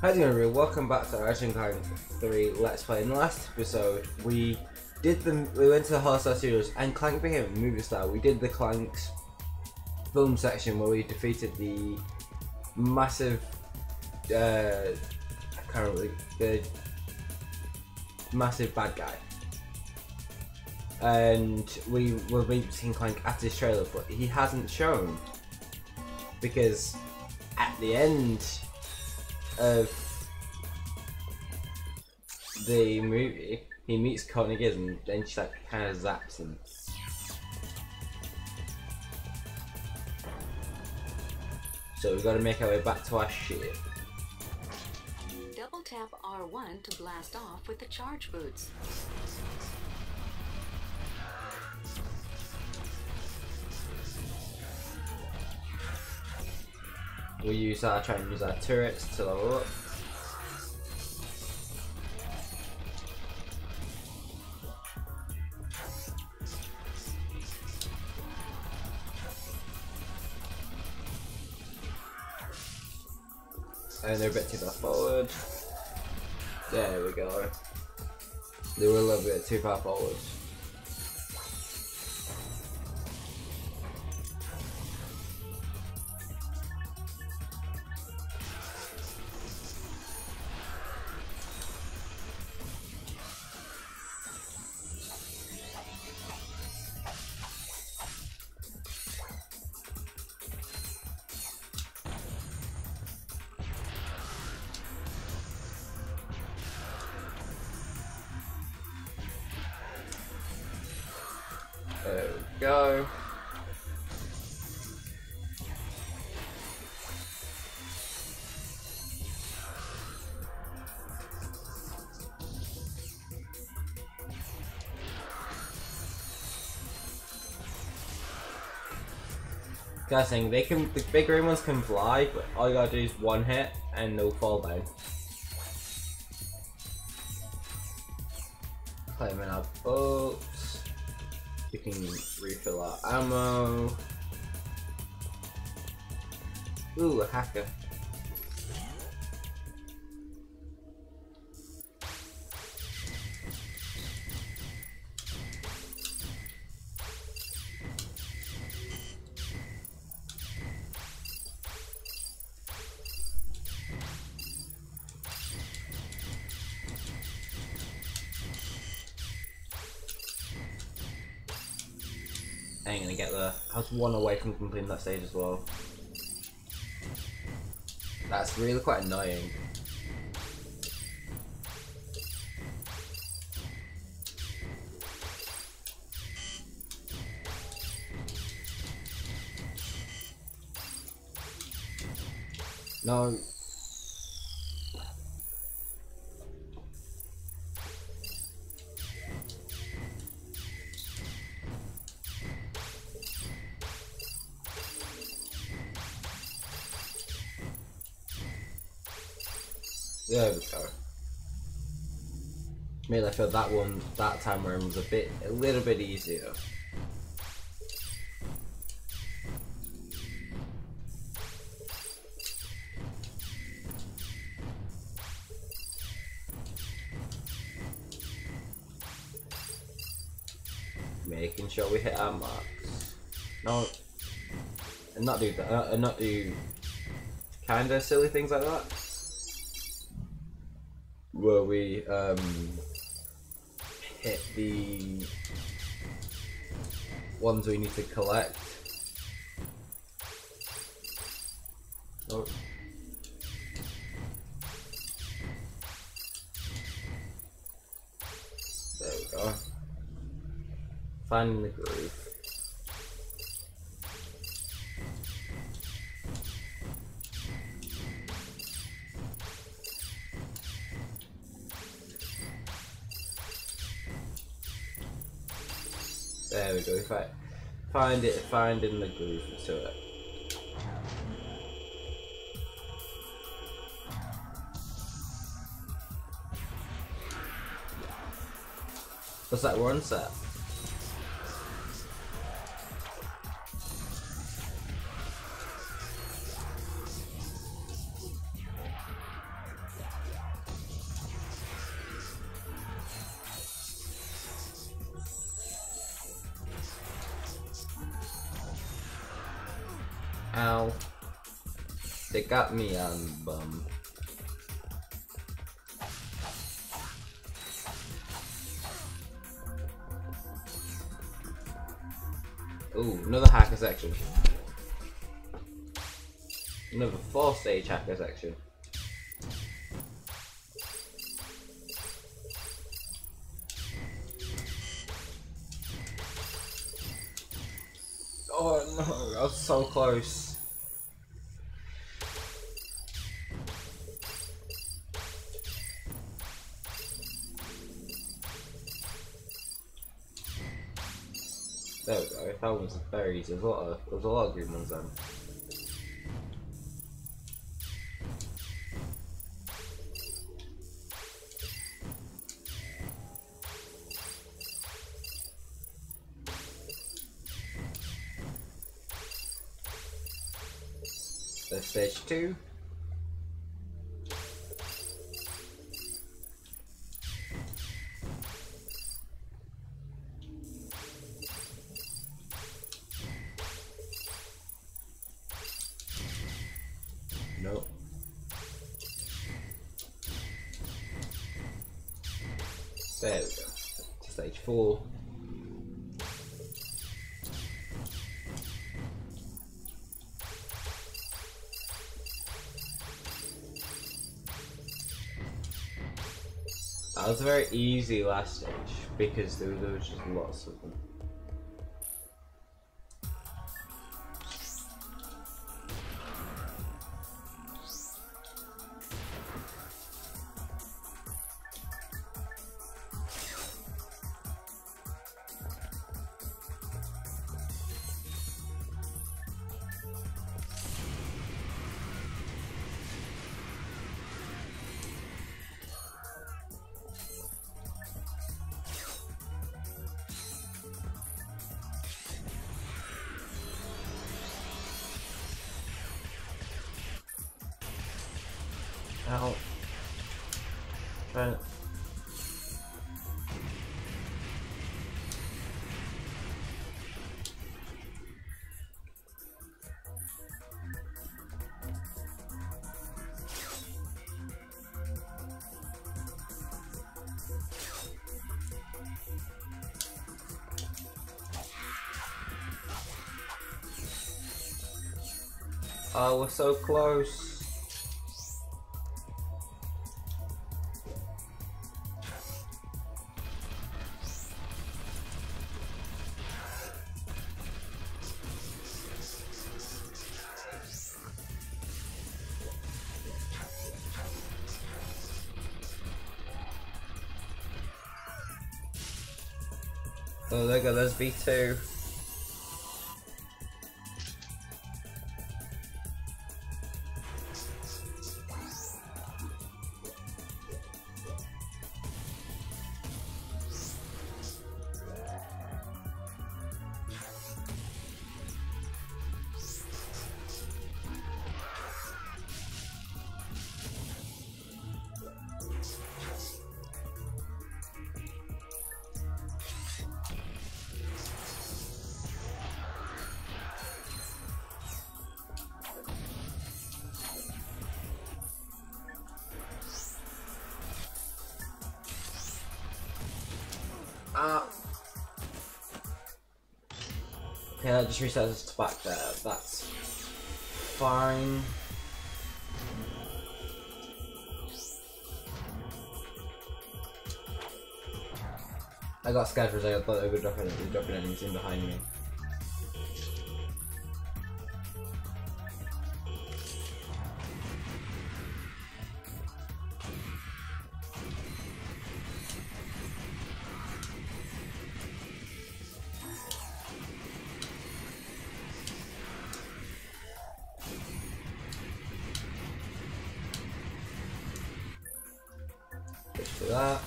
How's it going, everyone? Welcome back to Ratchet Clank 3 Let's Play. In the last episode, we did the we went to the Holostar Studios and Clank became a movie star. We did the Clank's film section where we defeated the massive uh I can't really the massive bad guy. And we were meeting Clank at his trailer, but he hasn't shown because at the end of the movie, he meets Courtney Gibbs and then she like kind of zaps him. So we've got to make our way back to our ship. Double tap R1 to blast off with the charge boots. We use our try and use our turrets to level up. And they're a bit too far forward. There we go. They were a little bit too far forward. There we go. Guys, thing they can the big green ones can fly, but all you gotta do is one hit and they'll fall down. Claiming our boats. We can refill our ammo. Uh, ooh, a hacker. Ain't gonna get there. I was one away from completing that stage as well. That's really quite annoying. No. Made I feel that one, that time round was a bit, a little bit easier. Making sure we hit our marks. No, and not do that, uh, and not do kind of silly things like that where we um, hit the ones we need to collect. Oh. There we go. Finding the groove. There we go. If I find it, finding the groove to it. What's that one set? Ow. They got me on bum. Ooh, another hacker section. Another four stage hacker section. Oh no, I was so close. There we go, that one's the berries, there's a lot of, there's a lot of green ones then. Stage 2. That was a very easy last stage because there, there was just lots of them. Trying to... Oh, we're so close. Oh, there go, there's V2. Ah. Okay, that just resets us to back there. That's fine. I got scared for a second. I thought they were dropping, dropping enemies in behind me. That.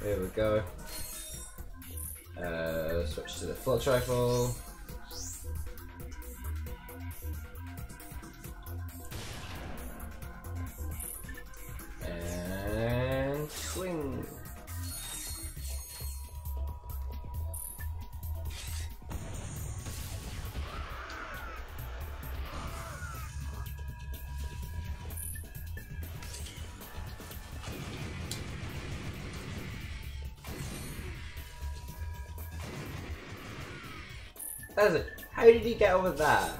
There we go. Uh, switch to the flux rifle. That's it. How did he get over there?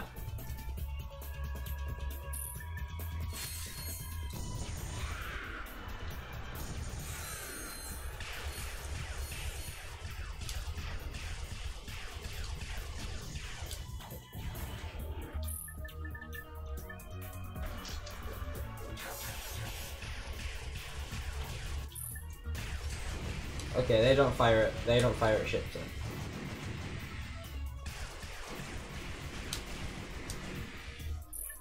Okay, they don't fire it. They don't fire at ships. Then.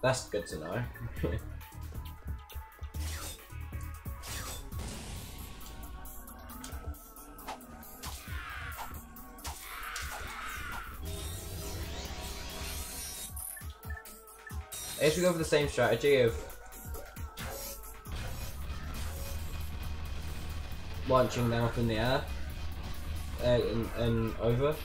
That's good to know. I guess we go for the same strategy of launching them up in the air uh, and, and over.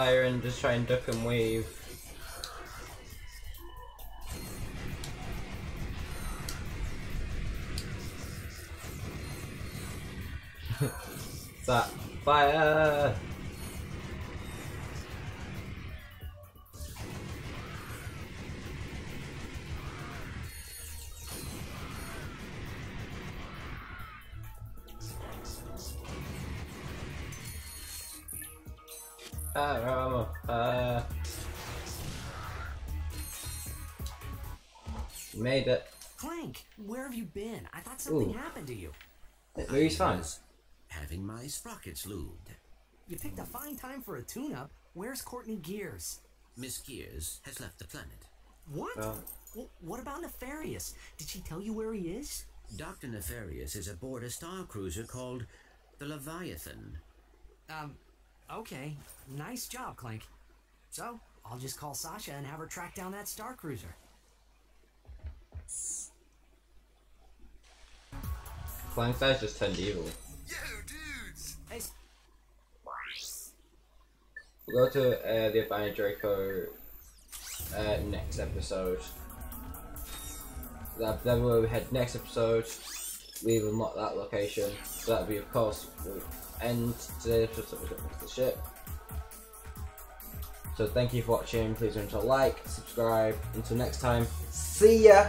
Fire and just try and duck and weave. that fire! Ah, Ramo. Uh, made it. Clank, where have you been? I thought something Ooh. happened to you. Movie's fine. Having my sprockets lubed. You picked a fine time for a tune-up. Where's Courtney Gears? Miss Gears has left the planet. What? Well, Well, what about Nefarious? Did she tell you where he is? Dr. Nefarious is aboard a star cruiser called the Leviathan. Um, okay. Nice job, Clank. So, I'll just call Sasha and have her track down that star cruiser. Flying Size just turned evil. Yo, dudes! Hey, We'll go to uh, the Obani Draco uh, next episode. That, that where we head next episode. We've unlocked that location. So that'll be, of course, we'll end today's episode. Don't the ship. So thank you for watching. Please remember to like, subscribe. Until next time, see ya!